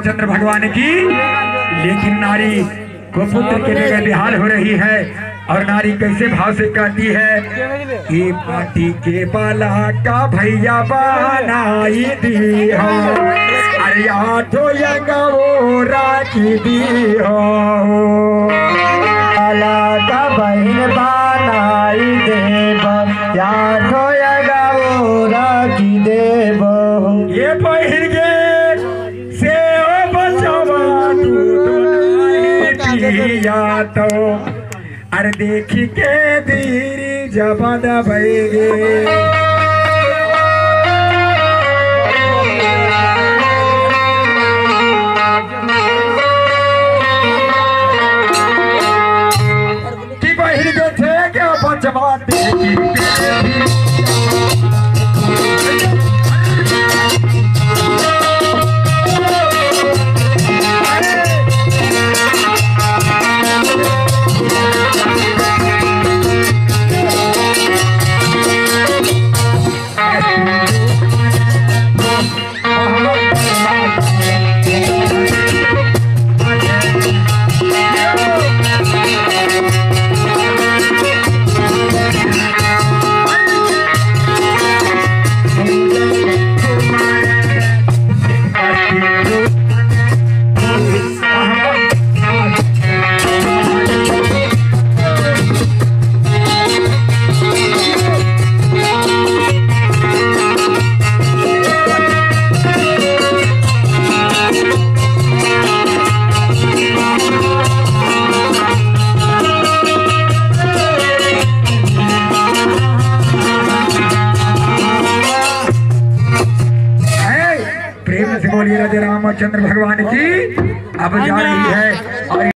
रामचंद्र भगवान की। लेकिन नारी को पुत्र के लिए बेहाल हो रही है और नारी कैसे भाव से कहती है ये माटी के बाला का भैया बनाई दी हो। अरे आठो यगो राखी दी हो। बाला का बहन बनाई देव या ठोया गाओ राखी देव। ये पिया तो। अरे देखी के धीरे जबन भैगे के देखी बोलिए राजा रामचंद्र भगवान की। अब जा रही है। और